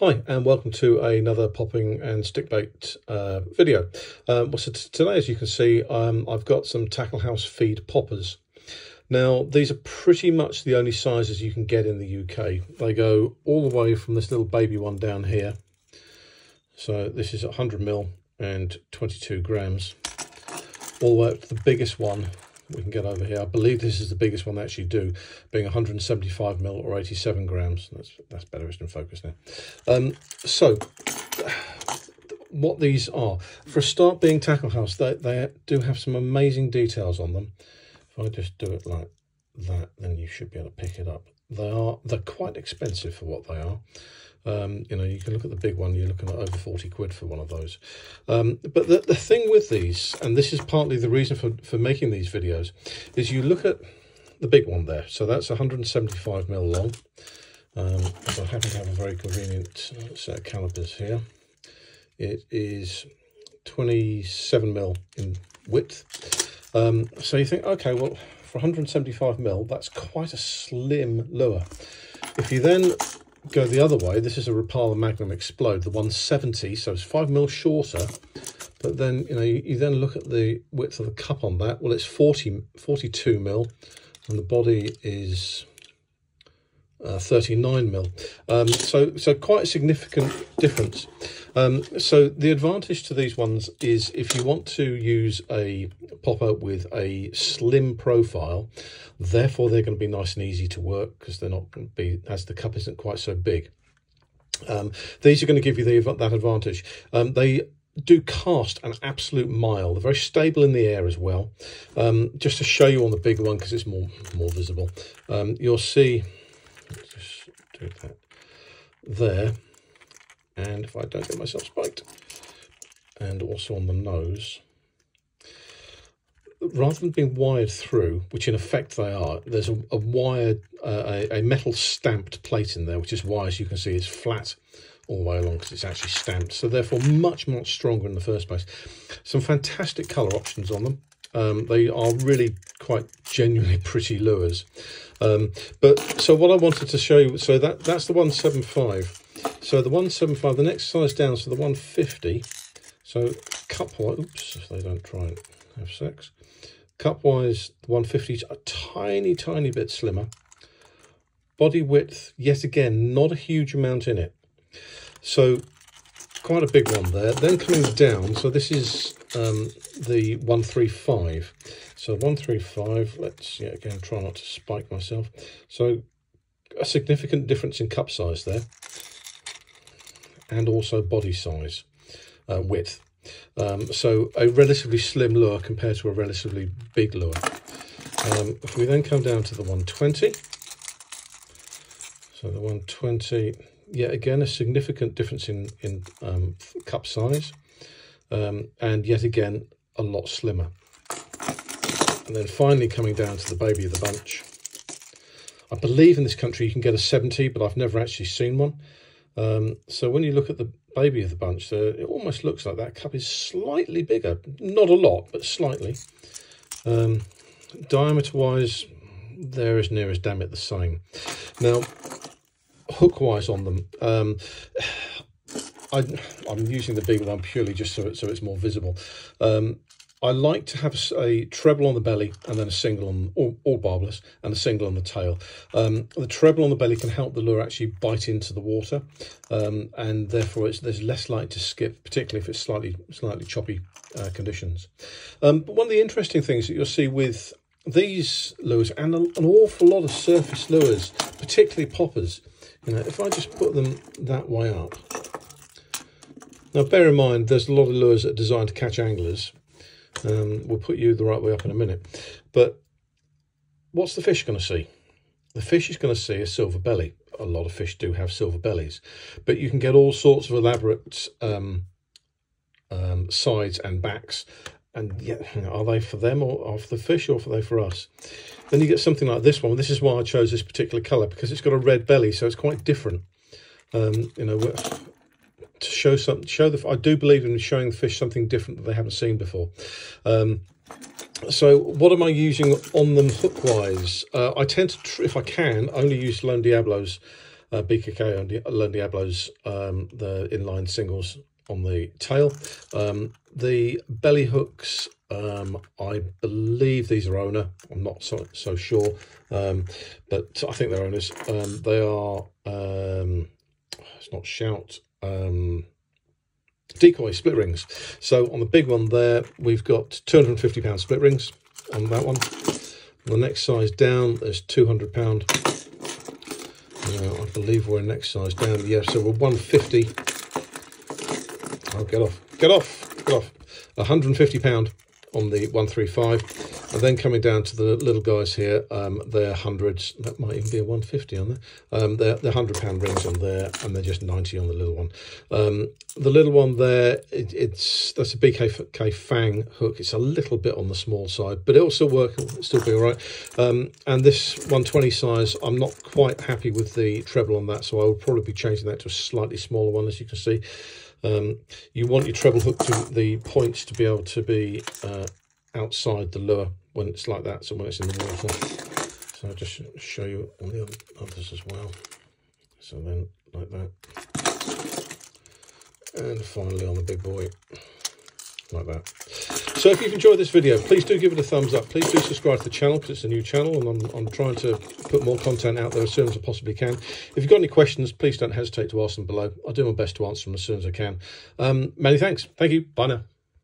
Hi and welcome to another popping and stickbait uh, video. Um, so today as you can see um, I've got some tackle house feed poppers. Now these are pretty much the only sizes you can get in the UK. They go all the way from this little baby one down here. So this is 100 mil and 22 grams all the way up to the biggest one we can get over here. I believe this is the biggest one they actually do, being 175 mil or 87 grams. That's that's better. It's in focus now. Um, so, what these are for a start, being tackle house, they they do have some amazing details on them. If I just do it like that, then you should be able to pick it up. They are they're quite expensive for what they are. Um, you know, you can look at the big one, you're looking at over 40 quid for one of those. Um, but the, the thing with these, and this is partly the reason for, for making these videos, is you look at the big one there. So that's 175 mil long. Um, I happen to have a very convenient uh, set of calipers here. It is 27 mil in width. Um, so you think, okay, well, for 175 mil, that's quite a slim lure. If you then go the other way, this is a Rapala Magnum Xplode, the 170, so it's 5 mil shorter. But then, you know, you, you, then look at the width of the cup on that. Well, it's 40, 42 mil, and the body is uh, 39 mil. Um, so, so quite a significant difference. Um, so the advantage to these ones is if you want to use a popper with a slim profile, therefore they're going to be nice and easy to work because they're not going to be, as the cup isn't quite so big. Um, these are going to give you the, that advantage. Um, they do cast an absolute mile. They're very stable in the air as well. Um, just to show you on the big one because it's more more visible, um, you'll see just do that there. And if I don't get myself spiked, and also on the nose, rather than being wired through, which in effect they are, there's a, a wired, uh, a, a, metal stamped plate in there, which is why, as you can see, is flat all the way along because it's actually stamped. So therefore much, much stronger in the first place. Some fantastic colour options on them. Um, they are really quite genuinely pretty lures. Um, but so what I wanted to show you, so that that's the 175. So the 175, the next size down, so the 150. So cup-wise, oops, if they don't try and have sex. Cup-wise, the 150 is a tiny, tiny bit slimmer. Body width, yet again, not a huge amount in it. So quite a big one there. Then coming down, so this is um, the 135. So 135, let's, yeah, again, try not to spike myself. So a significant difference in cup size there. And also body size, uh, width. Um, so a relatively slim lure compared to a relatively big lure. Um, if we then come down to the 120, so the 120, yeah, again, a significant difference in, in um, cup size um, and yet again a lot slimmer. And then finally coming down to the baby of the bunch. I believe in this country you can get a 70, but I've never actually seen one. Um, so when you look at the baby of the bunch, uh, it almost looks like that cup is slightly bigger. Not a lot, but slightly. Um, Diameter-wise, they're as near as damn it the same. Now, hook-wise on them, um, I, am using the big one purely just so, it, so it's more visible. Um, I like to have a treble on the belly and then a single on, all, all barbless, and a single on the tail. Um, the treble on the belly can help the lure actually bite into the water, um, and therefore there's less likely to skip, particularly if it's slightly slightly choppy uh, conditions. Um, but one of the interesting things that you'll see with these lures and an awful lot of surface lures, particularly poppers, you know, if I just put them that way up, now, bear in mind, there's a lot of lures that are designed to catch anglers. Um, we'll put you the right way up in a minute. But what's the fish going to see? The fish is going to see a silver belly. A lot of fish do have silver bellies. But you can get all sorts of elaborate um, um, sides and backs. And yet, are they for them or for the fish or are they for us? Then you get something like this one. This is why I chose this particular colour because it's got a red belly, so it's quite different. Um, you know, to show some show the I do believe in showing the fish something different that they haven't seen before. Um, so what am I using on them hook wise? Uh, I tend to, if I can, only use Lone Diablos uh, BKK Lone Diablos, um, the inline singles on the tail. Um, the belly hooks, um, I believe these are owner. I'm not so, so sure, um, but I think they're owners. Um, they are, um, it's not shout, um, decoy split rings. So on the big one there, we've got 250 pound split rings on that one. On the next size down, there's 200 pound. Uh, I believe we're next size down. Yeah, so we're 150. Oh, get off, get off, get off. 150 pound on the 135 and then coming down to the little guys here, um, they're hundreds. That might even be a 150 on there. Um, they're, they're 100 pound rings on there, and they're just 90 on the little one. Um, the little one there, it, it's that's a BKK Fang hook. It's a little bit on the small side, but it'll still work. It'll still be all right. Um, and this 120 size, I'm not quite happy with the treble on that, so I will probably be changing that to a slightly smaller one, as you can see. Um, you want your treble hook to the points to be able to be uh, outside the lure when it's like that, so when it's in the water. So I'll just show you all the others as well. So then, like that. And finally on the big boy, like that. So if you've enjoyed this video, please do give it a thumbs up. Please do subscribe to the channel because it's a new channel and I'm, I'm trying to put more content out there as soon as I possibly can. If you've got any questions, please don't hesitate to ask them below. I'll do my best to answer them as soon as I can. Um, many thanks. Thank you. Bye now.